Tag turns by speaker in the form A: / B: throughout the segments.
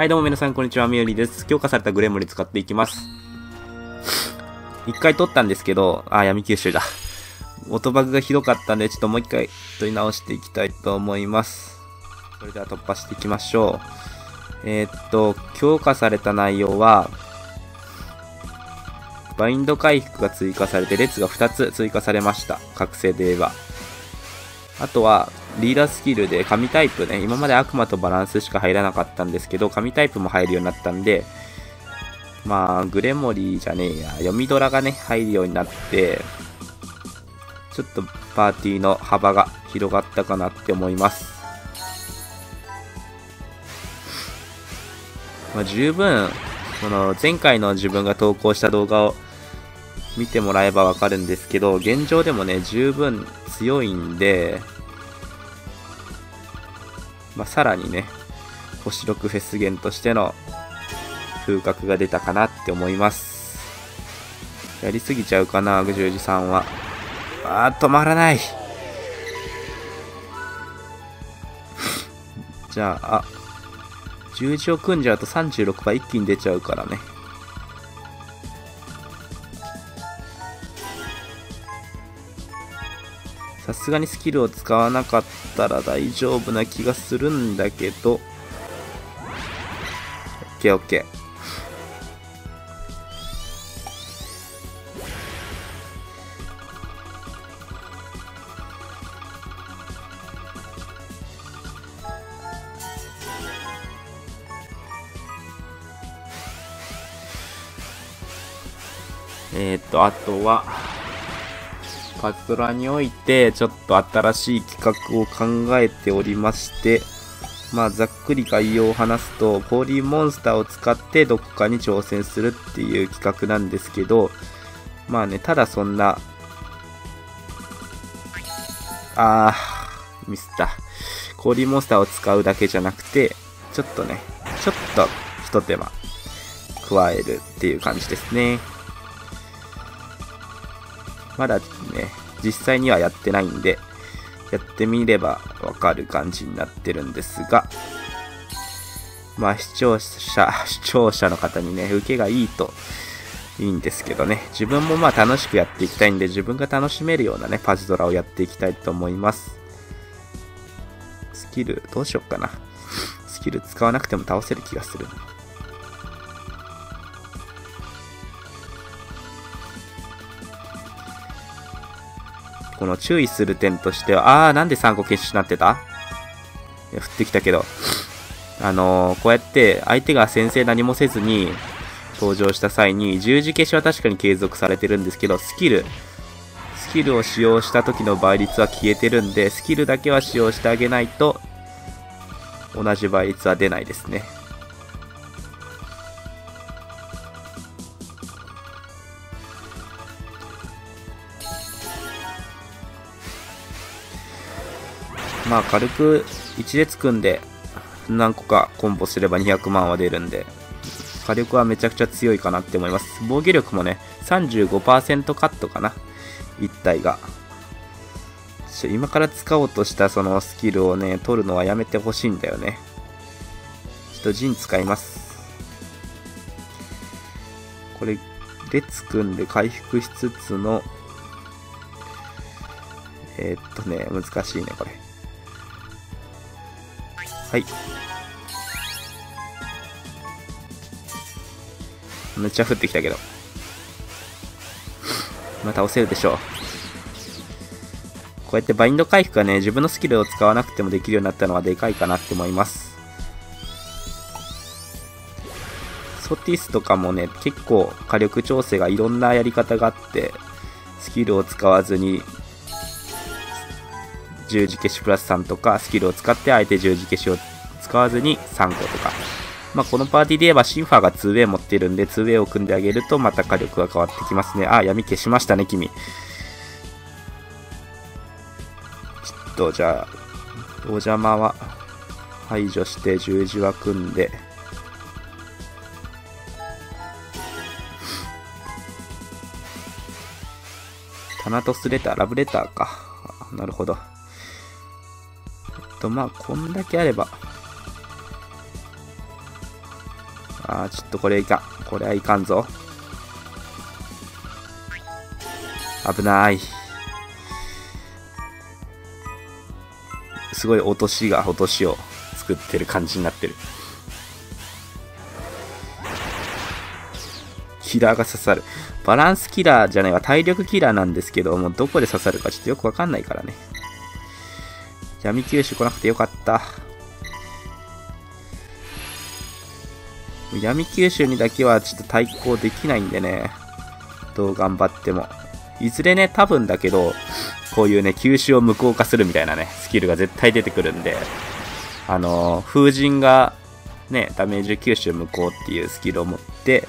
A: はい、どうも皆さん、こんにちは。みよりです。強化されたグレモリ使っていきます。一回取ったんですけど、あ、闇吸収だ。音バグがひどかったんで、ちょっともう一回取り直していきたいと思います。それでは突破していきましょう。えーっと、強化された内容は、バインド回復が追加されて、列が2つ追加されました。覚醒で言えば。あとは、リーダースキルで神タイプね、今まで悪魔とバランスしか入らなかったんですけど、神タイプも入るようになったんで、まあ、グレモリーじゃねえや、読みドラがね、入るようになって、ちょっとパーティーの幅が広がったかなって思います。まあ、十分、その前回の自分が投稿した動画を見てもらえばわかるんですけど、現状でもね、十分強いんで、まあ、さらにね、星6フェス源としての風格が出たかなって思います。やりすぎちゃうかな、ぐじゅうじさんは。あー、止まらない。じゃあ、あ、十字を組んじゃうと36倍一気に出ちゃうからね。さすがにスキルを使わなかったら大丈夫な気がするんだけど。オッケーオッケー。え、っと、あとは、パズドラにおいて、ちょっと新しい企画を考えておりまして、まあ、ざっくり概要を話すと、ポーリーモンスターを使ってどこかに挑戦するっていう企画なんですけど、まあね、ただそんな、あー、ミスった。コーリーモンスターを使うだけじゃなくて、ちょっとね、ちょっと一手間加えるっていう感じですね。まだね、実際にはやってないんで、やってみればわかる感じになってるんですが、まあ視聴者、視聴者の方にね、受けがいいといいんですけどね、自分もまあ楽しくやっていきたいんで、自分が楽しめるようなね、パズドラをやっていきたいと思います。スキル、どうしよっかな。スキル使わなくても倒せる気がする。この注意する点としては、あー、なんで3個消しになってた？いや降ってきたけど、あのーこうやって相手が先制何もせずに登場した際に、十字消しは確かに継続されてるんですけど、スキル、スキルを使用した時の倍率は消えてるんで、スキルだけは使用してあげないと、同じ倍率は出ないですね。まあ軽く1列組んで何個かコンボすれば200万は出るんで火力はめちゃくちゃ強いかなって思います。防御力もね35%カットかな。1体が。今から使おうとしたそのスキルをね取るのはやめてほしいんだよね。ちょっと陣使います。これ列組んで回復しつつのえーっとね難しいねこれ。はい。めっちゃ降ってきたけど。まあ倒せるでしょう。こうやってバインド回復がね、自分のスキルを使わなくてもできるようになったのはでかいかなって思います。ソティスとかもね、結構火力調整がいろんなやり方があって、スキルを使わずに十字消しプラス3とかスキルを使って相手十字消しを使わずに3個とか、まあ、このパーティーで言えばシンファーが 2way 持ってるんで 2way を組んであげるとまた火力が変わってきますね。あ闇消しましたね君。ちょっとじゃあお邪魔は排除して十字は組んで。タナトスレターラブレターか。なるほど。と、まあ、こんだけあれば。あー、ちょっとこれいかん。これはいかんぞ。危ない。すごい落としが落としを作ってる感じになってる。キラーが刺さる。バランスキラーじゃないわ、体力キラーなんですけど、もどこで刺さるかちょっとよくわかんないからね。闇吸収来なくてよかった。闇吸収にだけはちょっと対抗できないんでね。どう頑張っても。いずれね、多分だけど、こういうね、吸収を無効化するみたいなね、スキルが絶対出てくるんで、あの、風神がね、ダメージ吸収無効っていうスキルを持って、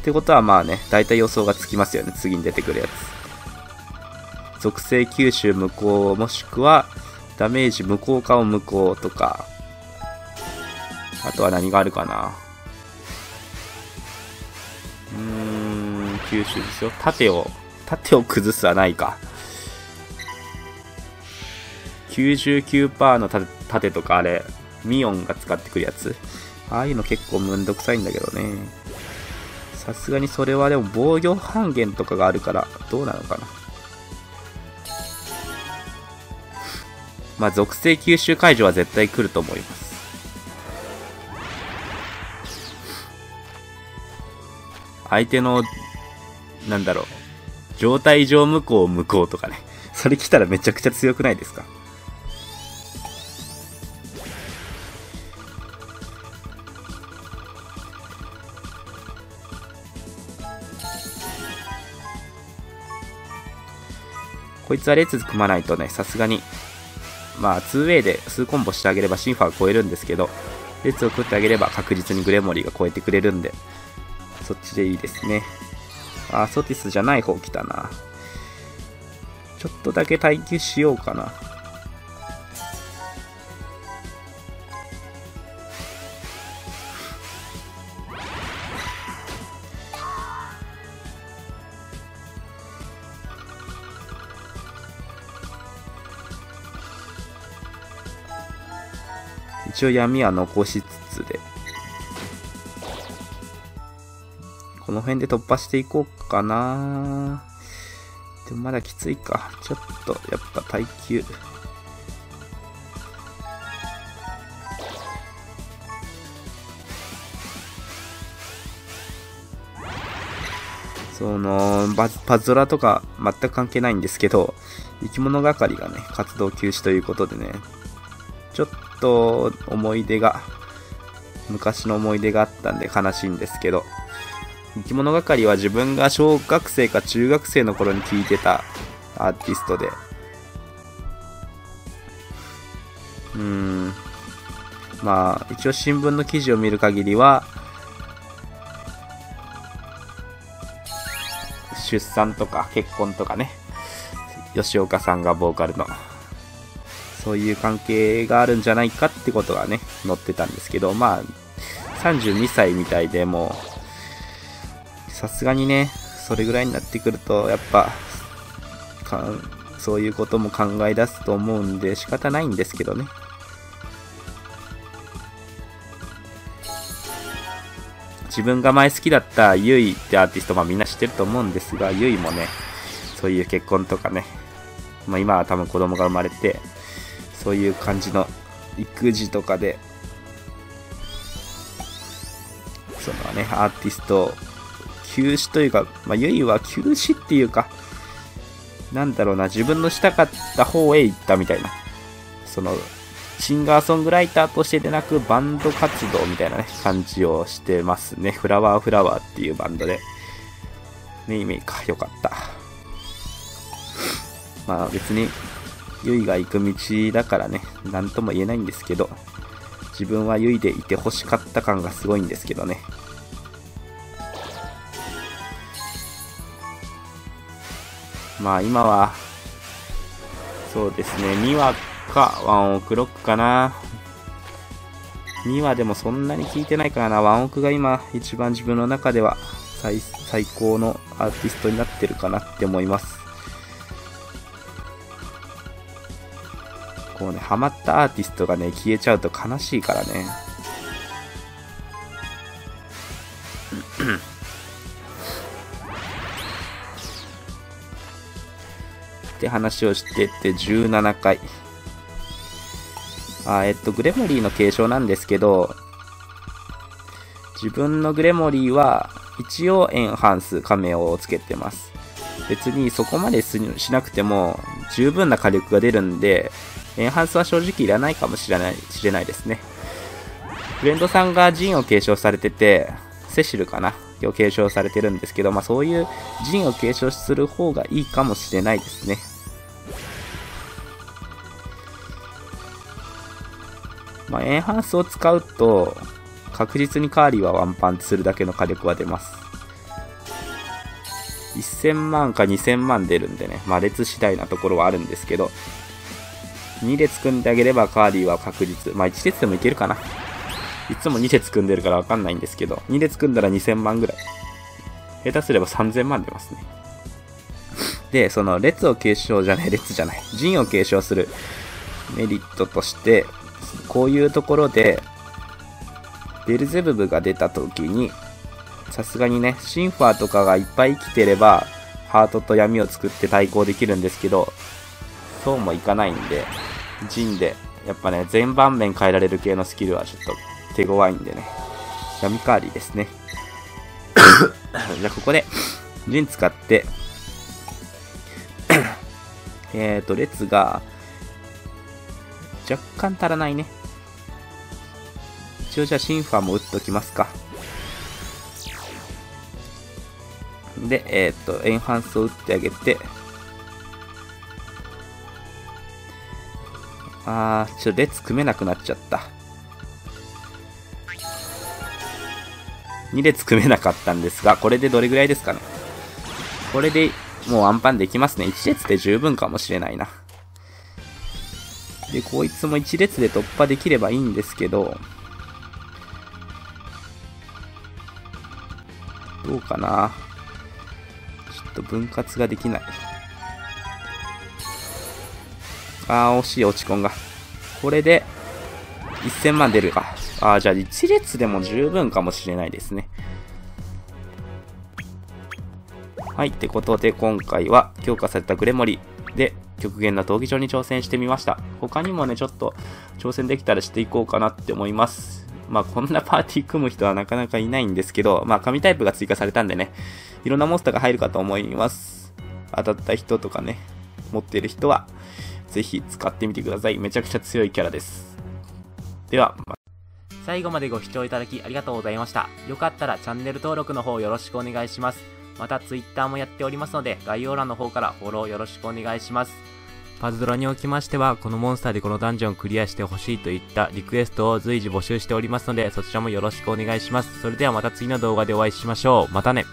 A: ってことはまあね、大体予想がつきますよね、次に出てくるやつ。属性吸収無効もしくは、ダメージ無効化を無効とか、あとは何があるかな。うーん、吸収ですよ。盾を、盾を崩すはないか。99%の盾とかあれ、ミオンが使ってくるやつ。ああいうの結構めんどくさいんだけどね。さすがにそれはでも防御半減とかがあるから、どうなのかな。まあ、属性吸収解除は絶対来ると思います。相手の、なんだろう、状態上無効無効とかね。それ来たらめちゃくちゃ強くないですか？こいつは列組まないとね、さすがに、まあ、2way で数コンボしてあげればシンファー超えるんですけど、列を食ってあげれば確実にグレモリーが超えてくれるんで、そっちでいいですね。あ、ソティスじゃない方来たな。ちょっとだけ耐久しようかな。一応闇は残しつつで。この辺で突破していこうかなでもまだきついか。ちょっと、やっぱ耐久。そのパズドラとか全く関係ないんですけど、生き物係がね、活動休止ということでね、ちょっと思い出が、昔の思い出があったんで悲しいんですけど、生き物係は自分が小学生か中学生の頃に聴いてたアーティストで、うん、まあ、一応新聞の記事を見る限りは、出産とか結婚とかね、吉岡さんがボーカルのそういう関係があるんじゃないかってことがね、載ってたんですけど、まあ、32歳みたいでもう、さすがにね、それぐらいになってくると、やっぱ、そういうことも考え出すと思うんで仕方ないんですけどね。自分が前好きだったゆいってアーティスト、まあみんな知ってると思うんですが、ゆいもね、そういう結婚とかね、まあ今は多分子供が生まれて、そういう感じの育児とかで、そのね、アーティスト、休止というか、まあ、ゆいは休止っていうか、なんだろうな、自分のしたかった方へ行ったみたいな、その、シンガーソングライターとしてでなく、バンド活動みたいなね、感じをしてますね。フラワーフラワーっていうバンドで。メイメイか、よかった。まあ別に、ゆいが行く道だからね、なんとも言えないんですけど、自分はゆいでいて欲しかった感がすごいんですけどね。まあ今は、そうですね、2話かワンオクロックかな。2話でもそんなに聞いてないからな。ワンオクが今一番自分の中では最最高のアーティストになってるかなって思います。もね、ハマったアーティストがね、消えちゃうと悲しいからね。って話をしてって17回。あえっと、グレモリーの継承なんですけど、自分のグレモリーは一応エンハンスカメオをつけてます。別にそこまでしなくても十分な火力が出るんで、エンハンスは正直いらないかもしれないしれないですね。フレンドさんがジンを継承されてて、セシルかな？を継承されてるんですけど、まあそういうジンを継承する方がいいかもしれないですね。まあ、エンハンスを使うと、確実にカーリーはワンパンするだけの火力は出ます。1000万か2000万出るんでね、まあ列次第なところはあるんですけど、2列組んであげればカーリーは確実。まあ1列でもいけるかな。いつも2列組んでるからわかんないんですけど、2列組んだら2000万ぐらい。下手すれば3000万出ますね。で、その列を継承じゃない、列じゃない、陣を継承するメリットとして、こういうところで、ベルゼブブが出た時に、さすがにね、シンファーとかがいっぱい生きてれば、ハートと闇を作って対抗できるんですけど、そうもいかないんで、陣で、やっぱね、全盤面変えられる系のスキルはちょっと手強いんでね。闇カーリーですね。じゃあここで、ジン使って、えっと、列が、若干足らないね。一応じゃあシンファーも打っときますか。で、えっ、と、エンハンスを打ってあげて、あー、ちょ、列組めなくなっちゃった。2列組めなかったんですが、これでどれぐらいですかね。これでもうワンパンできますね。1列で十分かもしれないな。で、こいつも1列で突破できればいいんですけど、どうかなちょっと分割ができない。あー、惜しい、落ち込んが。これで、1000万出るか。ああ、じゃあ1列でも十分かもしれないですね。はい、ってことで今回は強化されたグレモリで極限な闘技場に挑戦してみました。他にもね、ちょっと挑戦できたらしていこうかなって思います。まあこんなパーティー組む人はなかなかいないんですけど、まあ神タイプが追加されたんでね、いろんなモンスターが入るかと思います。当たった人とかね、持ってる人は、ぜひ使ってみてください。めちゃくちゃ強いキャラです。では、ま
B: 最後までご視聴いただきありがとうございました。よかったらチャンネル登録の方よろしくお願いします。また Twitter もやっておりますので、概要欄の方からフォローよろしくお願いします。パズドラにおきましては、このモンスターでこのダンジョンをクリアしてほしいといったリクエストを随時募集しておりますので、そちらもよろしくお願いします。それではまた次の動画でお会いしましょう。またね。